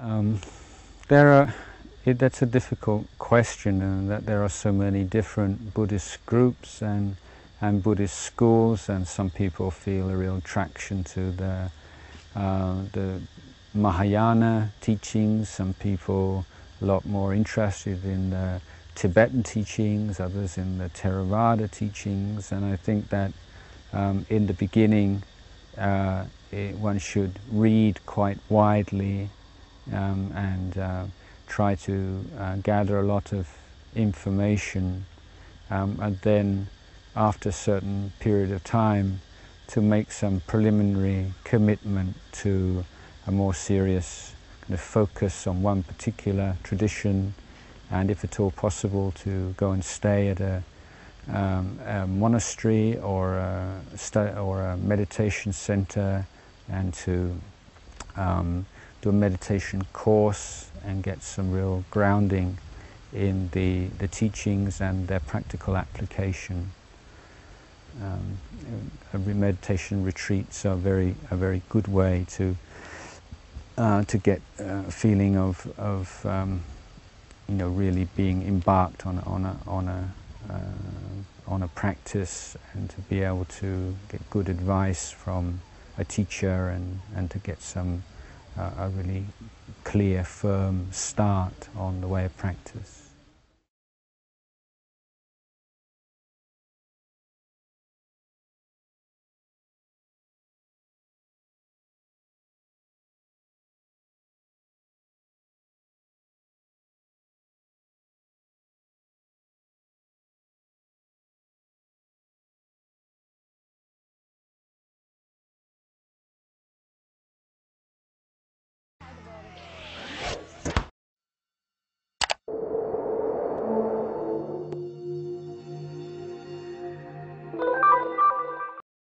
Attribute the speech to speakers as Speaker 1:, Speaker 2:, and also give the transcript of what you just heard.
Speaker 1: Um, there are, it, that's a difficult question and that there are so many different Buddhist groups and, and Buddhist schools and some people feel a real attraction to the, uh, the Mahayana teachings, some people a lot more interested in the Tibetan teachings, others in the Theravada teachings. And I think that um, in the beginning uh, it, one should read quite widely um, and uh, try to uh, gather a lot of information um, and then after a certain period of time to make some preliminary commitment to a more serious kind of focus on one particular tradition. And if at all possible to go and stay at a, um, a monastery or a, or a meditation center and to um, do a meditation course and get some real grounding in the, the teachings and their practical application. Um, meditation retreats are very, a very good way to, uh, to get a feeling of, of um, you know, really being embarked on, on a, on a, uh, on a practice and to be able to get good advice from a teacher and, and to get some a really clear, firm start on the way of practice.